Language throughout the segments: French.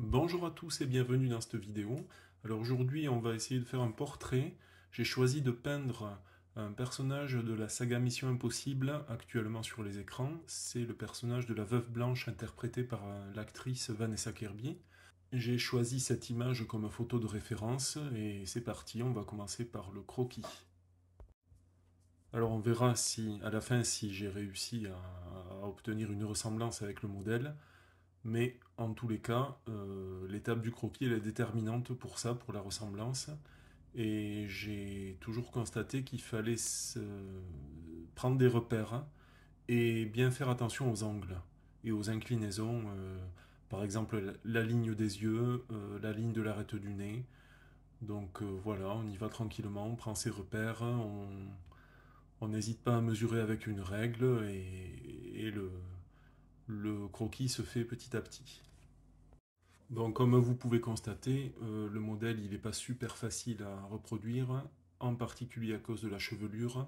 Bonjour à tous et bienvenue dans cette vidéo. Alors aujourd'hui on va essayer de faire un portrait. J'ai choisi de peindre un personnage de la saga Mission Impossible actuellement sur les écrans. C'est le personnage de la Veuve Blanche interprété par l'actrice Vanessa Kirby. J'ai choisi cette image comme photo de référence et c'est parti, on va commencer par le croquis. Alors on verra si à la fin si j'ai réussi à obtenir une ressemblance avec le modèle. Mais en tous les cas, euh, l'étape du croquis est déterminante pour ça, pour la ressemblance. Et j'ai toujours constaté qu'il fallait prendre des repères hein, et bien faire attention aux angles et aux inclinaisons. Euh, par exemple, la ligne des yeux, euh, la ligne de l'arête du nez. Donc voilà, on y va tranquillement, on prend ses repères, on n'hésite pas à mesurer avec une règle et le, le croquis se fait petit à petit. Donc comme vous pouvez constater, euh, le modèle il n'est pas super facile à reproduire, en particulier à cause de la chevelure.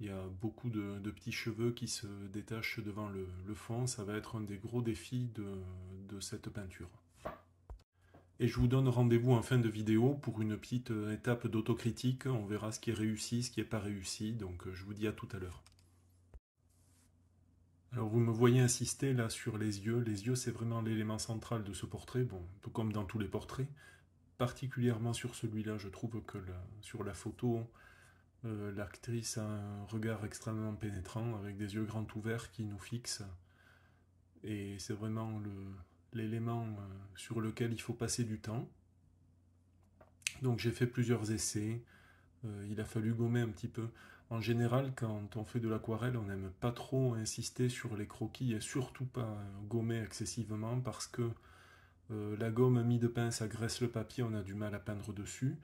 Il y a beaucoup de, petits cheveux qui se détachent devant le, fond, ça va être un des gros défis de, cette peinture. Et je vous donne rendez-vous en fin de vidéo pour une petite étape d'autocritique, on verra ce qui est réussi, ce qui n'est pas réussi, donc je vous dis à tout à l'heure. Alors vous me voyez insister là sur les yeux. Les yeux, c'est vraiment l'élément central de ce portrait, bon, un peu comme dans tous les portraits. Particulièrement sur celui-là, je trouve que sur la photo, euh, l'actrice a un regard extrêmement pénétrant, avec des yeux grands ouverts qui nous fixent. Et c'est vraiment l'élément euh, sur lequel il faut passer du temps. Donc j'ai fait plusieurs essais. Euh, il a fallu gommer un petit peu. En général, quand on fait de l'aquarelle, on n'aime pas trop insister sur les croquis et surtout pas gommer excessivement parce que euh, la gomme mi de pince agresse le papier, on a du mal à peindre dessus.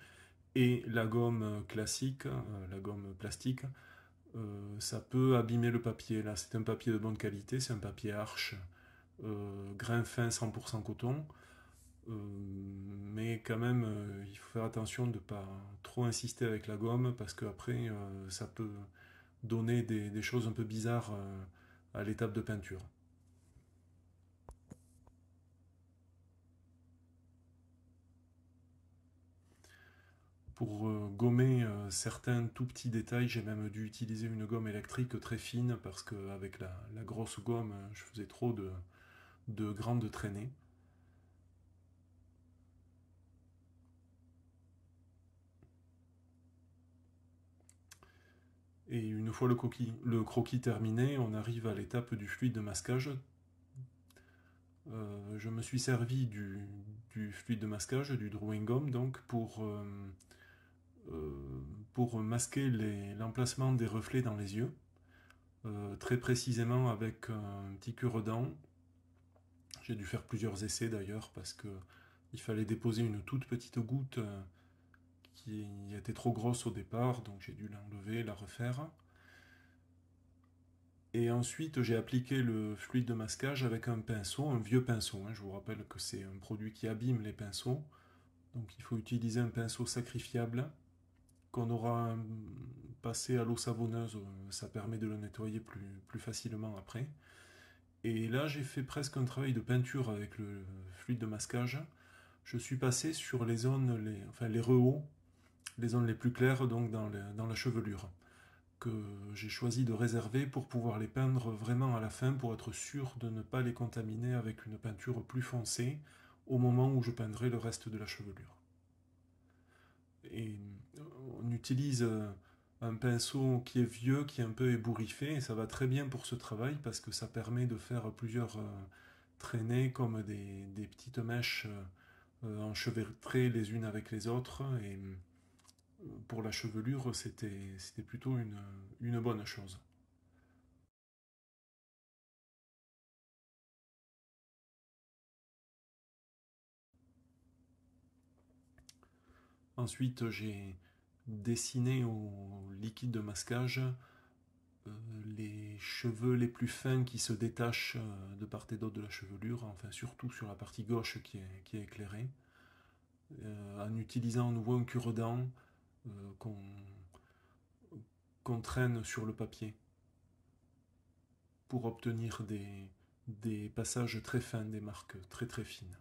Et la gomme classique, euh, la gomme plastique, euh, ça peut abîmer le papier. Là, c'est un papier de bonne qualité, c'est un papier arche, grain fin 100% coton. Euh, mais quand même, euh, il faut faire attention de ne pas trop insister avec la gomme parce qu'après, euh, ça peut donner des, choses un peu bizarres à l'étape de peinture. Pour gommer certains tout petits détails, j'ai même dû utiliser une gomme électrique très fine parce qu'avec la, la, grosse gomme, je faisais trop de, de grandes traînées. Et une fois le, croquis terminé, on arrive à l'étape du fluide de masquage. Euh, je me suis servi du, fluide de masquage, du drawing gum, donc pour, euh, euh, masquer l'emplacement des reflets dans les yeux, très précisément avec un petit cure-dent. J'ai dû faire plusieurs essais d'ailleurs parce que il fallait déposer une toute petite goutte qui était trop grosse au départ, donc j'ai dû l'enlever, la refaire. Et ensuite, j'ai appliqué le fluide de masquage avec un pinceau, un vieux pinceau. Hein. Je vous rappelle que c'est un produit qui abîme les pinceaux. Donc il faut utiliser un pinceau sacrifiable qu'on aura passé à l'eau savonneuse. Ça permet de le nettoyer plus, plus facilement après. Et là, j'ai fait presque un travail de peinture avec le fluide de masquage. Je suis passé sur les zones, les, enfin les rehauts les zones les plus claires donc dans, la chevelure, que j'ai choisi de réserver pour pouvoir les peindre vraiment à la fin pour être sûr de ne pas les contaminer avec une peinture plus foncée au moment où je peindrai le reste de la chevelure. Et on utilise euh, un pinceau qui est vieux, qui est un peu ébouriffé, et ça va très bien pour ce travail parce que ça permet de faire plusieurs euh, traînées comme des, petites mèches euh, enchevêtrées les unes avec les autres. Pour la chevelure, c'était plutôt une, bonne chose. Ensuite, j'ai dessiné au liquide de masquage euh, les cheveux les plus fins qui se détachent euh, de part et d'autre de la chevelure, enfin surtout sur la partie gauche qui est, qui est éclairée, euh, en utilisant à nouveau un cure-dent euh, qu'on traîne sur le papier pour obtenir des, passages très fins, des marques très très fines.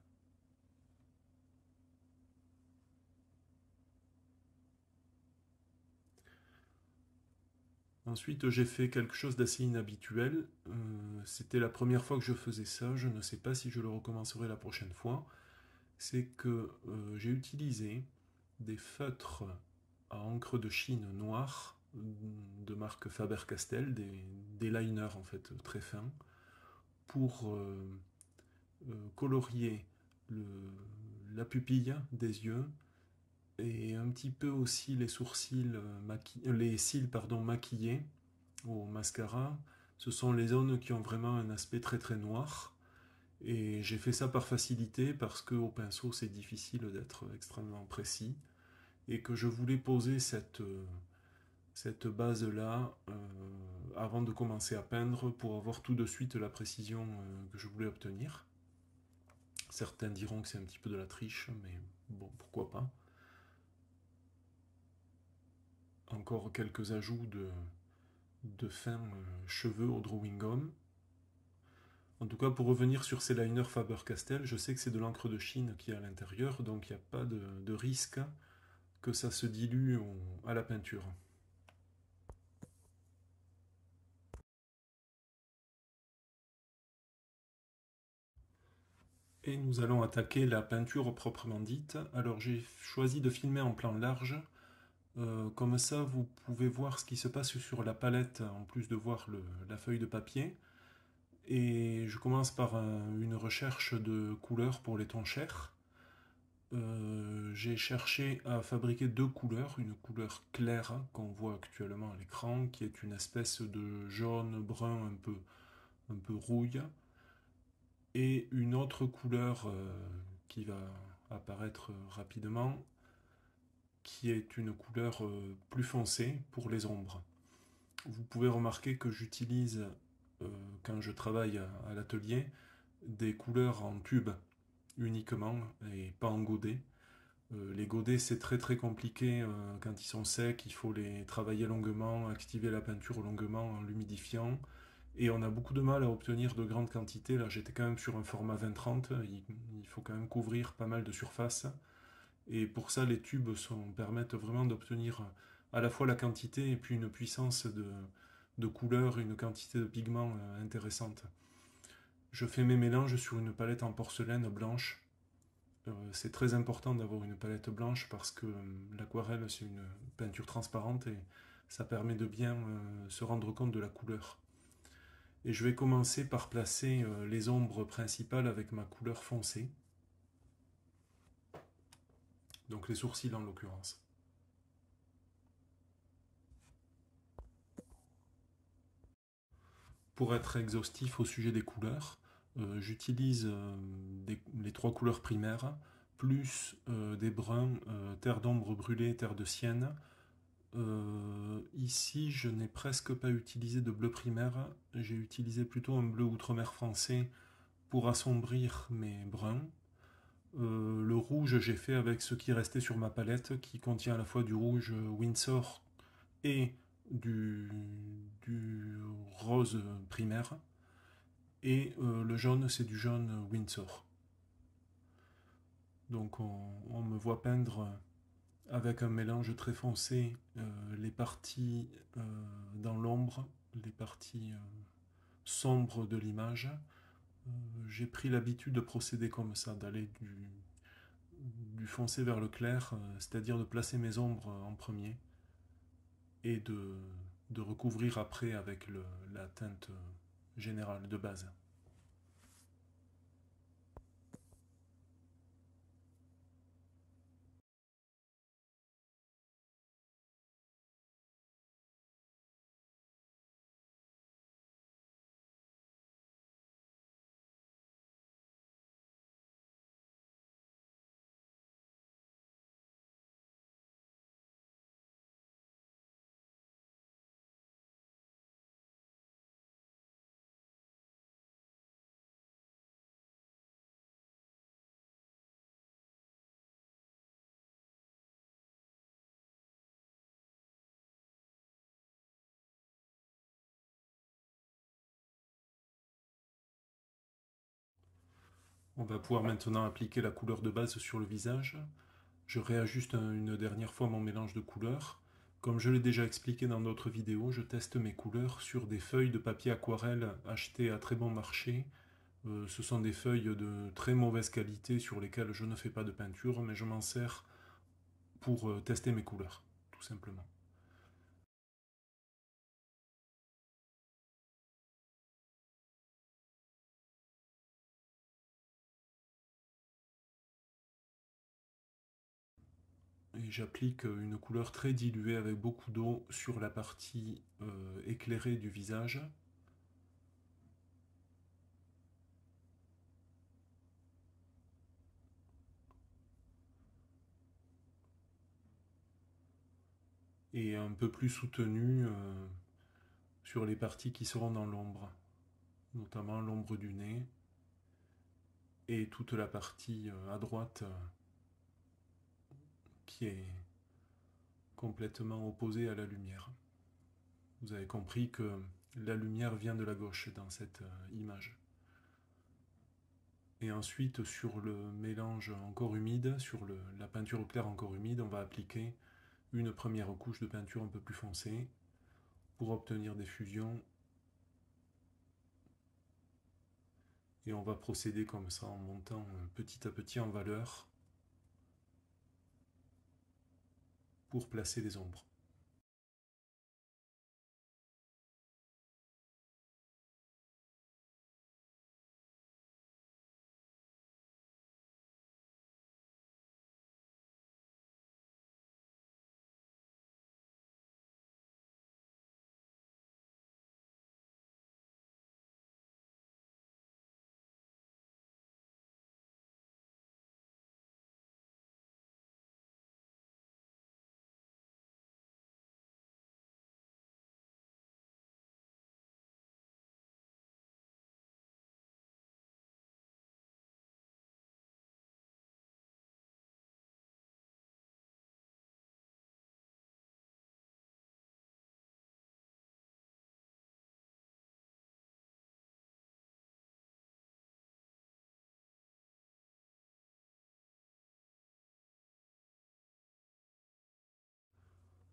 Ensuite, j'ai fait quelque chose d'assez inhabituel. Euh, c'était la première fois que je faisais ça. Je ne sais pas si je le recommencerai la prochaine fois. C'est que euh, j'ai utilisé des feutres à encre de Chine noire de marque Faber-Castell, des, liners en fait très fins, pour euh, colorier la pupille des yeux et un petit peu aussi les sourcils, euh, euh, les cils pardon, maquillés au mascara. Ce sont les zones qui ont vraiment un aspect très très noir. Et j'ai fait ça par facilité parce que au pinceau c'est difficile d'être extrêmement précis et que je voulais poser cette, euh, cette base là avant de commencer à peindre pour avoir tout de suite la précision que je voulais obtenir. Certains diront que c'est un petit peu de la triche, mais bon, pourquoi pas. encore quelques ajouts de, de fins euh, cheveux au drawing gum. En tout cas, pour revenir sur ces liners Faber-Castell, je sais que c'est de l'encre de Chine qui est à l'intérieur, donc il n'y a pas de, risque que ça se dilue à la peinture. Et nous allons attaquer la peinture proprement dite. Alors j'ai choisi de filmer en plan large euh, comme ça, vous pouvez voir ce qui se passe sur la palette, en plus de voir la feuille de papier. Et je commence par une recherche de couleurs pour les tons chers. Euh, j'ai cherché à fabriquer deux couleurs, une couleur claire qu'on voit actuellement à l'écran, qui est une espèce de jaune brun un peu, rouille, et une autre couleur euh, qui va apparaître rapidement, qui est une couleur euh, plus foncée pour les ombres. Vous pouvez remarquer que j'utilise, quand je travaille à, l'atelier, des couleurs en tube uniquement et pas en godet. Euh, les godets c'est très très compliqué quand ils sont secs, il faut les travailler longuement, activer la peinture longuement en l'humidifiant et on a beaucoup de mal à obtenir de grandes quantités. Là j'étais quand même sur un format 20-30, il, faut quand même couvrir pas mal de surface. Et pour ça, les tubes permettent vraiment d'obtenir à la fois la quantité et puis une puissance de, de couleur, une quantité de pigments euh, intéressante. Je fais mes mélanges sur une palette en porcelaine blanche. Euh, c'est très important d'avoir une palette blanche parce que euh, l'aquarelle c'est une peinture transparente et ça permet de bien se rendre compte de la couleur. Et je vais commencer par placer les ombres principales avec ma couleur foncée donc les sourcils en l'occurrence. Pour être exhaustif au sujet des couleurs, euh, j'utilise euh, les trois couleurs primaires, plus euh, des bruns, terre d'ombre brûlée, terre de sienne. ici, je n'ai presque pas utilisé de bleu primaire, j'ai utilisé plutôt un bleu outre-mer français pour assombrir mes bruns. Le rouge, j'ai fait avec ce qui restait sur ma palette, qui contient à la fois du rouge Windsor et du, rose primaire. Et euh, le jaune, c'est du jaune Windsor. Donc on, me voit peindre avec un mélange très foncé euh, les parties dans l'ombre, les parties sombres de l'image, euh, j'ai pris l'habitude de procéder comme ça, d'aller du, foncé vers le clair, euh, c'est-à-dire de placer mes ombres en premier et de, recouvrir après avec la teinte générale de base. On va pouvoir maintenant appliquer la couleur de base sur le visage. Je réajuste une dernière fois mon mélange de couleurs. Comme je l'ai déjà expliqué dans d'autres vidéos, je teste mes couleurs sur des feuilles de papier aquarelle achetées à très bon marché. Euh, ce sont des feuilles de très mauvaise qualité sur lesquelles je ne fais pas de peinture, mais je m'en sers pour euh, tester mes couleurs, tout simplement. J'applique une couleur très diluée avec beaucoup d'eau sur la partie euh, éclairée du visage. Et un peu plus soutenu euh, sur les parties qui seront dans l'ombre, notamment l'ombre du nez et toute la partie euh, à droite qui est complètement opposé à la lumière. Vous avez compris que la lumière vient de la gauche dans cette euh, image. Et ensuite, sur le mélange encore humide, sur la peinture claire encore humide, on va appliquer une première couche de peinture un peu plus foncée pour obtenir des fusions. Et on va procéder comme ça en montant euh, petit à petit en valeur pour placer les ombres.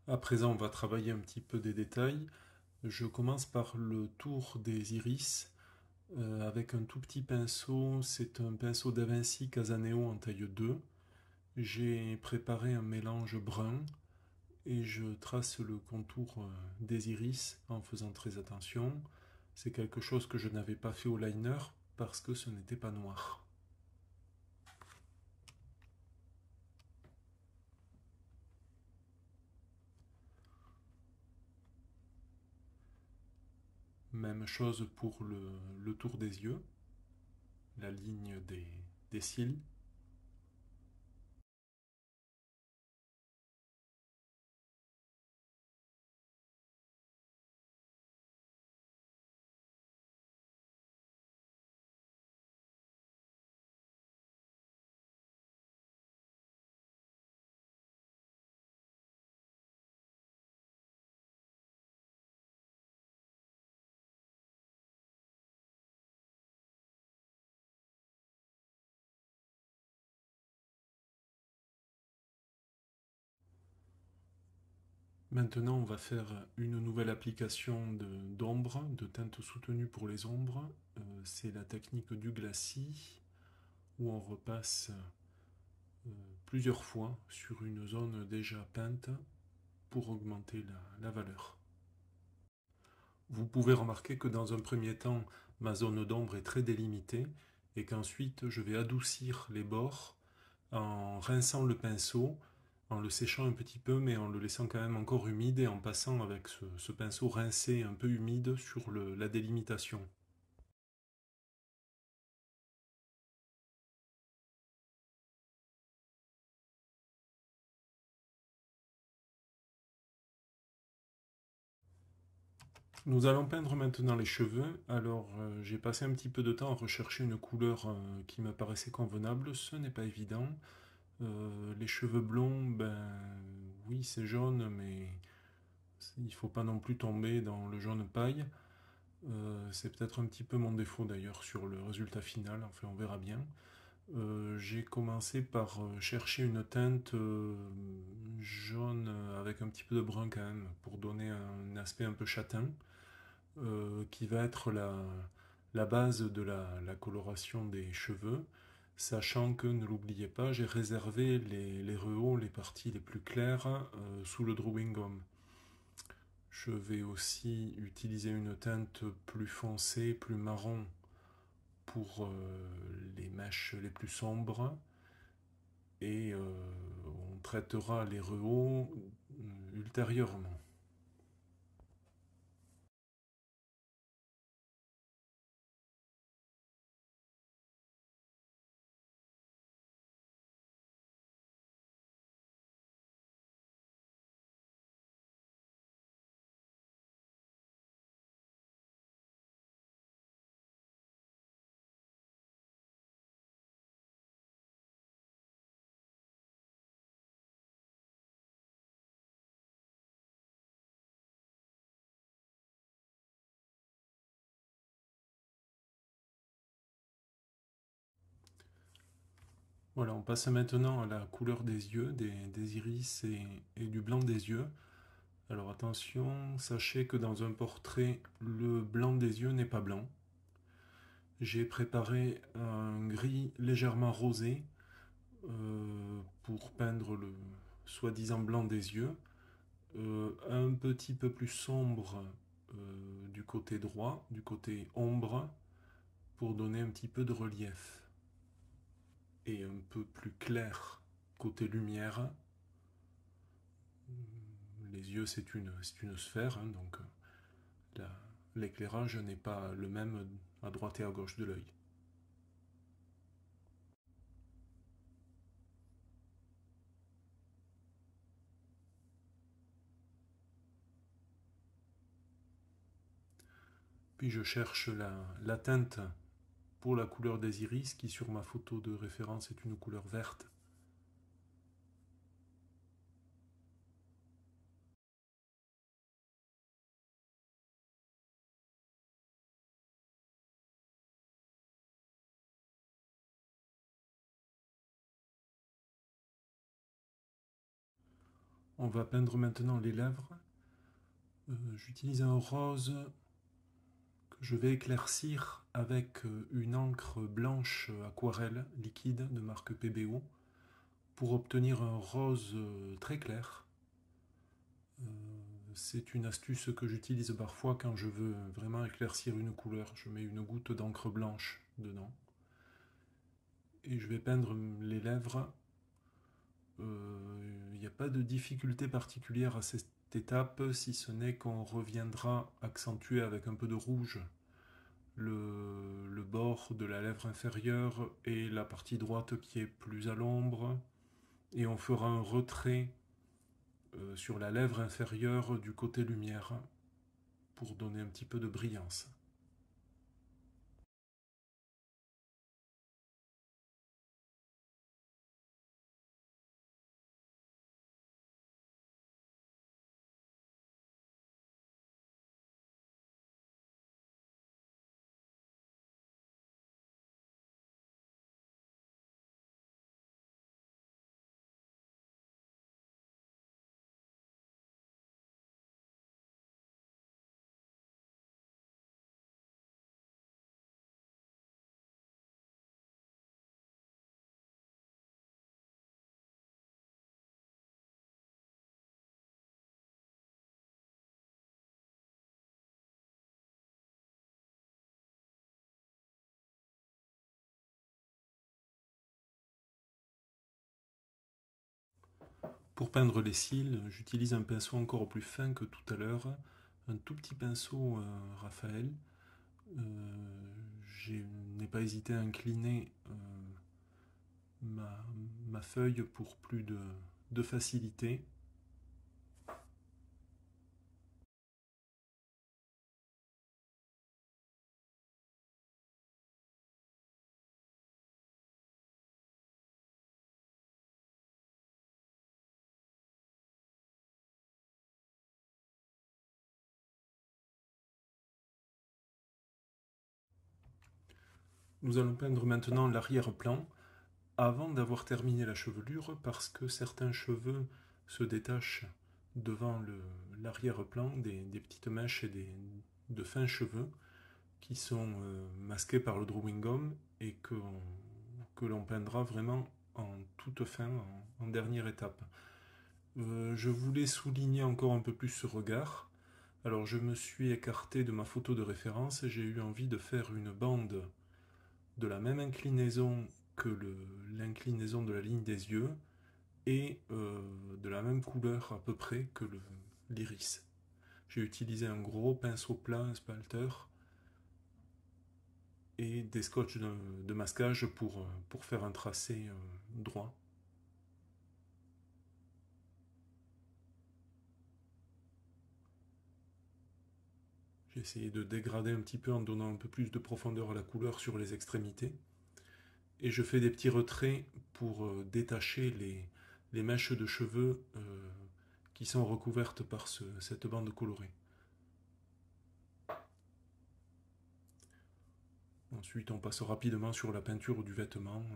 À présent, on va travailler un petit peu des détails. Je commence par le tour des iris euh, avec un tout petit pinceau. C'est un pinceau d'Avinci Casaneo en taille 2. J'ai préparé un mélange brun et je trace le contour euh, des iris en faisant très attention. C'est quelque chose que je n'avais pas fait au liner parce que ce n'était pas noir. Même chose pour le, tour des yeux, la ligne des cils. Maintenant, on va faire une nouvelle application d'ombre, de, teinte soutenue pour les ombres. Euh, c'est la technique du glacis, où on repasse euh, plusieurs fois sur une zone déjà peinte pour augmenter la, la valeur. Vous pouvez remarquer que dans un premier temps, ma zone d'ombre est très délimitée et qu'ensuite je vais adoucir les bords en rinçant le pinceau en le séchant un petit peu, mais en le laissant quand même encore humide et en passant avec ce, pinceau rincé un peu humide sur la délimitation. Nous allons peindre maintenant les cheveux. Alors euh, j'ai passé un petit peu de temps à rechercher une couleur euh, qui me paraissait convenable. Ce n'est pas évident. Euh, les cheveux blonds, ben oui, c'est jaune, mais il faut pas non plus tomber dans le jaune paille. Euh, c'est peut-être un petit peu mon défaut d'ailleurs sur le résultat final, enfin on verra bien. Euh, j'ai commencé par chercher une teinte jaune avec un petit peu de brun quand même pour donner un aspect un peu châtain qui va être la base de la, coloration des cheveux sachant que, ne l'oubliez pas, j'ai réservé les, les rehauts, les parties les plus claires sous le drawing gum. Je vais aussi utiliser une teinte plus foncée, plus marron pour euh, les mèches les plus sombres. Et euh, on traitera les rehauts euh, ultérieurement. Voilà, on passe maintenant à la couleur des yeux, des, iris et, du blanc des yeux. Alors attention, sachez que dans un portrait, le blanc des yeux n'est pas blanc. J'ai préparé un gris légèrement rosé euh, pour peindre le soi-disant blanc des yeux. Euh, un petit peu plus sombre euh, du côté droit, du côté ombre, pour donner un petit peu de relief et un peu plus clair côté lumière. Les yeux, c'est une, une sphère, hein, donc euh, l'éclairage n'est pas le même à droite et à gauche de l'œil. Puis je cherche la, la teinte pour la couleur des iris, qui sur ma photo de référence est une couleur verte. On va peindre maintenant les lèvres. Euh, j'utilise un rose je vais éclaircir avec euh, une encre blanche aquarelle liquide de marque PBO pour obtenir un rose euh, très clair. Euh, c'est une astuce que j'utilise parfois quand je veux vraiment éclaircir une couleur. Je mets une goutte d'encre blanche dedans. Et je vais peindre les lèvres. Il n'y a pas de difficulté particulière à cette étape, si ce n'est qu'on reviendra accentuer avec un peu de rouge le, bord de la lèvre inférieure et la partie droite qui est plus à l'ombre. Et on fera un retrait euh, sur la lèvre inférieure du côté lumière pour donner un petit peu de brillance. Pour peindre les cils, j'utilise un pinceau encore plus fin que tout à l'heure, un tout petit pinceau euh, Raphaël. Euh, je n'ai pas hésité à incliner euh, ma, feuille pour plus de facilité. Nous allons peindre maintenant l'arrière-plan avant d'avoir terminé la chevelure parce que certains cheveux se détachent devant l'arrière-plan des, petites mèches et des, de fins cheveux qui sont euh, masqués par le drawing gum et que, l'on peindra vraiment en toute fin, en, dernière étape. Euh, je voulais souligner encore un peu plus ce regard. Alors je me suis écarté de ma photo de référence et j'ai eu envie de faire une bande de la même inclinaison que l'inclinaison de la ligne des yeux et euh, de la même couleur à peu près que l'iris. J'ai utilisé un gros pinceau plat, un spalter, et des scotch de, masquage pour, euh, pour, faire un tracé euh, droit. J'ai essayé de dégrader un petit peu en donnant un peu plus de profondeur à la couleur sur les extrémités. Et je fais des petits retraits pour détacher les, les mèches de cheveux euh, qui sont recouvertes par cette bande colorée. Ensuite, on passe rapidement sur la peinture du vêtement,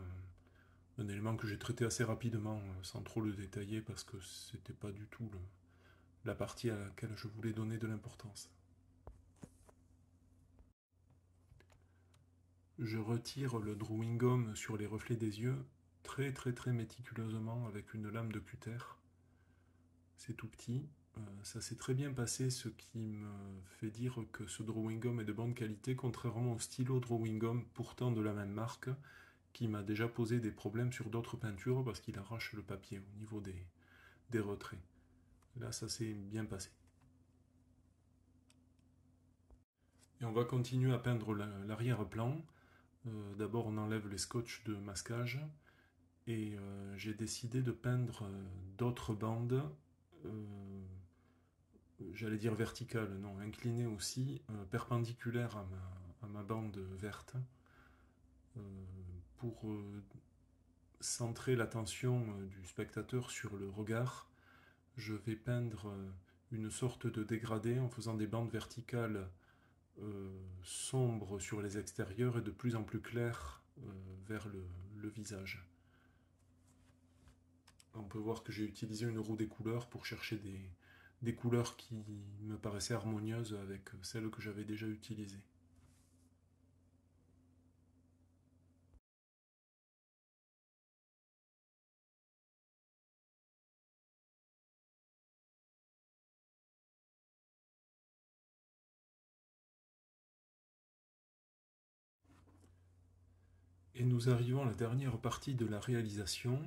euh, un élément que j'ai traité assez rapidement, euh, sans trop le détailler, parce que c'était pas du tout la partie à laquelle je voulais donner de l'importance. Je retire le drawing gum sur les reflets des yeux très très très méticuleusement avec une lame de cutter. C'est tout petit. Euh, ça s'est très bien passé, ce qui me fait dire que ce drawing gum est de bonne qualité, contrairement au stylo drawing gum, pourtant de la même marque, qui m'a déjà posé des problèmes sur d'autres peintures parce qu'il arrache le papier au niveau des, des retraits. Là, ça s'est bien passé. Et on va continuer à peindre l'arrière-plan. Euh, d'abord, on enlève les scotch de masquage et euh, j'ai décidé de peindre euh, d'autres bandes, j'allais dire verticales, non, inclinées aussi, perpendiculaires à ma, bande verte, pour centrer l'attention du spectateur sur le regard. Je vais peindre une sorte de dégradé en faisant des bandes verticales sombres sur les extérieurs et de plus en plus claires vers le visage on peut voir que j'ai utilisé une roue des couleurs pour chercher des, couleurs qui me paraissaient harmonieuses avec celles que j'avais déjà utilisées. Et nous arrivons à la dernière partie de la réalisation,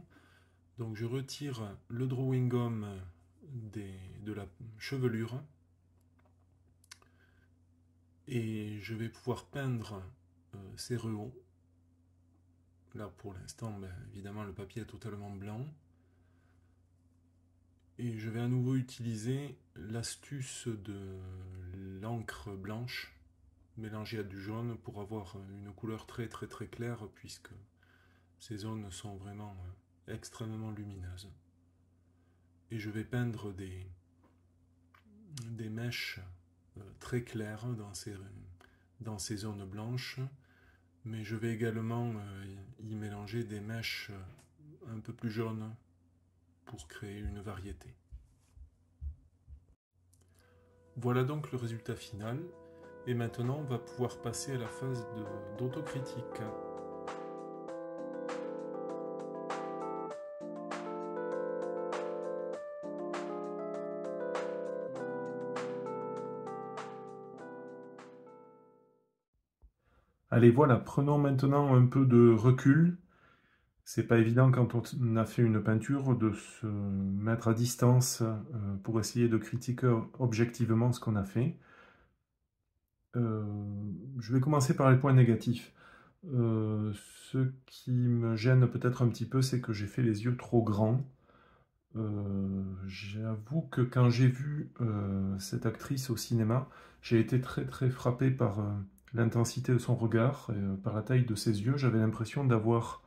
donc je retire le drawing gum de la chevelure et je vais pouvoir peindre euh, ces rehauts. Là pour l'instant, ben, évidemment le papier est totalement blanc. Et je vais à nouveau utiliser l'astuce de l'encre blanche mélangée à du jaune pour avoir une couleur très très très claire puisque ces zones sont vraiment euh, extrêmement lumineuse. Et je vais peindre des, des mèches euh, très claires dans ces, dans ces zones blanches, mais je vais également euh, y mélanger des mèches euh, un peu plus jaunes pour créer une variété. Voilà donc le résultat final, et maintenant on va pouvoir passer à la phase d'autocritique. Allez, voilà, prenons maintenant un peu de recul. C'est pas évident quand on a fait une peinture de se mettre à distance euh, pour essayer de critiquer objectivement ce qu'on a fait. Euh, je vais commencer par les points négatifs. Euh, ce qui me gêne peut-être un petit peu, c'est que j'ai fait les yeux trop grands. J'avoue que quand j'ai vu cette actrice au cinéma, j'ai été très très frappé par l'intensité de son regard, euh, par la taille de ses yeux, j'avais l'impression d'avoir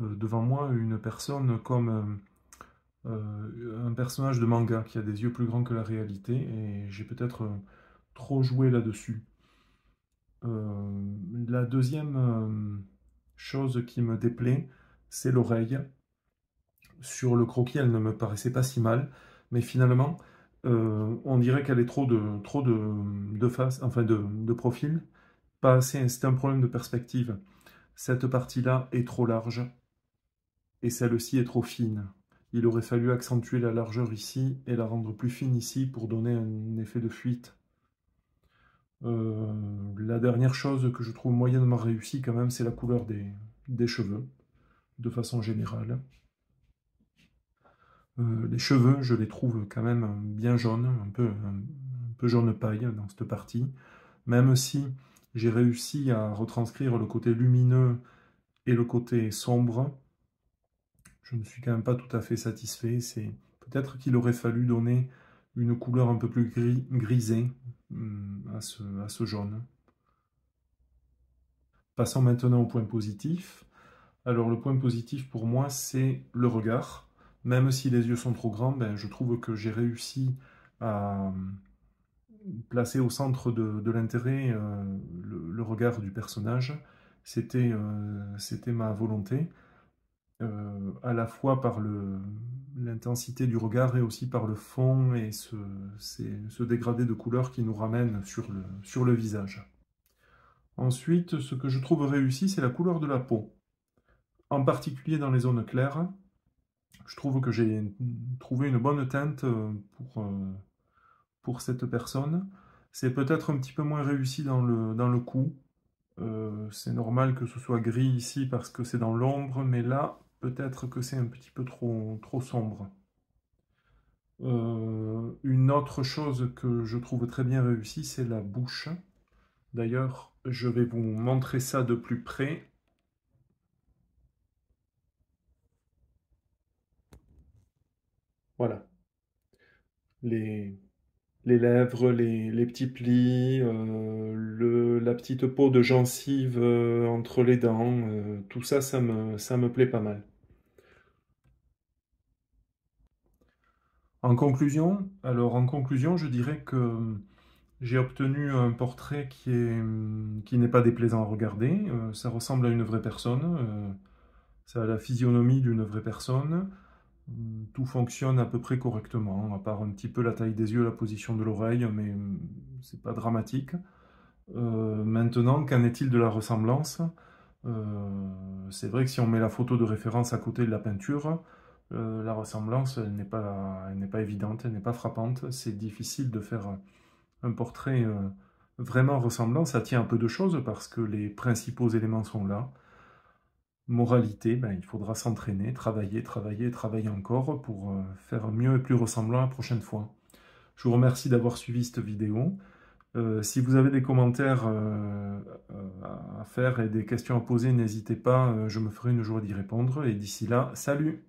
euh, devant moi une personne comme euh, un personnage de manga qui a des yeux plus grands que la réalité, et j'ai peut-être trop joué là-dessus. La deuxième chose qui me déplaît, c'est l'oreille. sur le croquis, elle ne me paraissait pas si mal, mais finalement, euh, on dirait qu'elle est trop de, trop de, face, enfin de, de profil, pas assez, c'est un problème de perspective. Cette partie-là est trop large, et celle-ci est trop fine. Il aurait fallu accentuer la largeur ici et la rendre plus fine ici pour donner un effet de fuite. Euh, la dernière chose que je trouve moyennement réussie quand même, c'est la couleur des, cheveux, de façon générale. Euh, les cheveux, je les trouve quand même bien jaunes, un peu, un, peu jaune paille dans cette partie, même si j'ai réussi à retranscrire le côté lumineux et le côté sombre, je ne suis quand même pas tout à fait satisfait. C'est peut-être qu'il aurait fallu donner une couleur un peu plus gris, grisée hum, à ce, jaune. Passons maintenant au point positif. Alors le point positif pour moi, c'est le regard. Même si les yeux sont trop grands, ben, je trouve que j'ai réussi à hum, placer au centre de, l'intérêt euh, le, regard du personnage. C'était euh, ma volonté. Euh, à la fois par l'intensité du regard et aussi par le fond et ce, dégradé de couleur qui nous ramène sur le, visage. Ensuite, ce que je trouve réussi, c'est la couleur de la peau. En particulier dans les zones claires, je trouve que j'ai trouvé une bonne teinte euh, pour, euh, pour cette personne. C'est peut-être un petit peu moins réussi dans le, dans le cou. c'est normal que ce soit gris ici parce que c'est dans l'ombre, mais là, Peut-être que c'est un petit peu trop, trop sombre. Euh, une autre chose que je trouve très bien réussie, c'est la bouche. D'ailleurs, je vais vous montrer ça de plus près. Voilà. Les, lèvres, les, petits plis, euh, la petite peau de gencive euh, entre les dents, tout ça, ça me plaît pas mal. En conclusion, alors en conclusion, je dirais que hum, j'ai obtenu un portrait qui est hum, qui n'est pas déplaisant à regarder. Euh, ça ressemble à une vraie personne. Euh, ça a la physionomie d'une vraie personne. Hum, tout fonctionne à peu près correctement, à part un petit peu la taille des yeux, la position de l'oreille, mais c'est pas dramatique. Euh, maintenant, qu'en est-il de la ressemblance? C'est vrai que si on met la photo de référence à côté de la peinture, euh, la ressemblance n'est pas, pas évidente, n'est pas frappante. C'est difficile de faire un portrait euh, vraiment ressemblant. Ça tient un peu de choses parce que les principaux éléments sont là. Moralité, ben, il faudra s'entraîner, travailler, travailler, travailler encore pour euh, faire mieux et plus ressemblant la prochaine fois. Je vous remercie d'avoir suivi cette vidéo. si vous avez des commentaires à faire et des questions à poser, n'hésitez pas, je me ferai une joie d'y répondre. Et d'ici là, salut